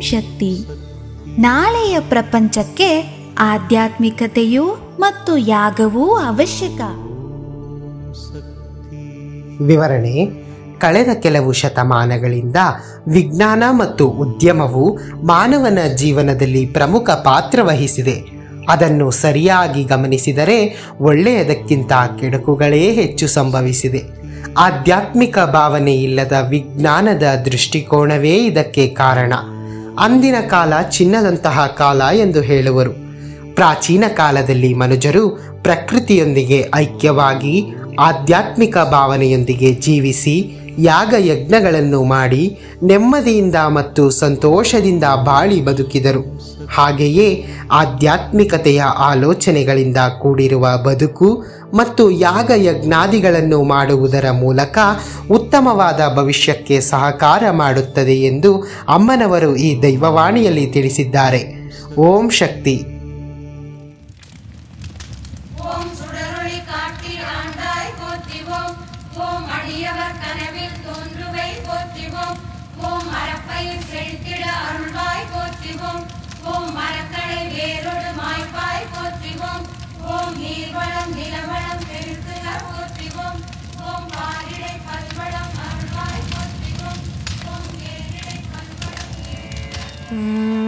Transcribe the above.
ಶಕ್ತಿ. ನಾಳೆಯ ಪ್ರಪಂಚಕ್ಕೆ ಆಧ್ಯಾತ್ಮಿಕತೆಯೂ ಮತ್ತು ಯಾಗವೂ ಅವಶ್ಯಕ. ವಿವರಣೆ. ಕಳೆದ ಕೆಲವು ಶತಮಾನಗಳಿಂದ ವಿಜ್ಞಾನ ಮತ್ತು ಉದ್ಯಮವು ಮಾನವನ ಜೀವನದಲ್ಲಿ ಪ್ರಮುಖ ಪಾತ್ರ ವಹಿಸಿದೆ. ಅದನ್ನು ಸರಿಯಾಗಿ ಗಮನಿಸಿದರೆ ಒಳ್ಳೆಯದಕ್ಕಿಂತ ಕೆಡುಕುಗಳೇ ಹೆಚ್ಚು ಸಂಭವಿಸಿದೆ. ಆಧ್ಯಾತ್ಮಿಕ ಭಾವನೆ ಇಲ್ಲದ ವಿಜ್ಞಾನದ ದೃಷ್ಟಿಕೋನವೇ ಇದಕ್ಕೆ ಕಾರಣ. ಅಂದಿನ ಕಾಲ ಚಿನ್ನದಂತಹ ಕಾಲ ಎಂದು ಹೇಳುವರು. ಪ್ರಾಚೀನ ಕಾಲದಲ್ಲಿ ಮನುಜರು ಪ್ರಕೃತಿಯೊಂದಿಗೆ ಐಕ್ಯವಾಗಿ ಆಧ್ಯಾತ್ಮಿಕ ಭಾವನೆಯೊಂದಿಗೆ ಜೀವಿಸಿ ಯಾಗ ಯಜ್ಞಗಳನ್ನು ಮಾಡಿ ನೆಮ್ಮದಿಯಿಂದ ಮತ್ತು ಸಂತೋಷದಿಂದ ಬಾಳಿ ಬದುಕಿದರು. ಹಾಗೆಯೇ ಆಧ್ಯಾತ್ಮಿಕತೆಯ ಆಲೋಚನೆಗಳಿಂದ ಕೂಡಿರುವ ಬದುಕು ಮತ್ತು ಯಾಗ ಯಜ್ಞಾದಿಗಳನ್ನು ಮಾಡುವುದರ ಮೂಲಕ ಉತ್ತಮವಾದ ಭವಿಷ್ಯಕ್ಕೆ ಸಹಕಾರ ಮಾಡುತ್ತದೆ ಎಂದು ಅಮ್ಮನವರು ಈ ದೈವವಾಣಿಯಲ್ಲಿ ತಿಳಿಸಿದ್ದಾರೆ. ಓಂ ಶಕ್ತಿ. ஆண்டவர் கனவில் தோன்றுவை போற்றிவோம். ஓம் மரப்பை செழித்திட அருள்வாய் போற்றிவோம். ஓம் மரக்கடை வேரோடு மாய்ப்பாய் போற்றிவோம். ஓம் நீர்வளம் நிலவளம் பெருக்குக போற்றிவோம். ஓம் பாரிடை பல்வளம் அருள்வாய் போற்றிவோம். ஓம் ஏரிடை பல்வளம் ಓಂ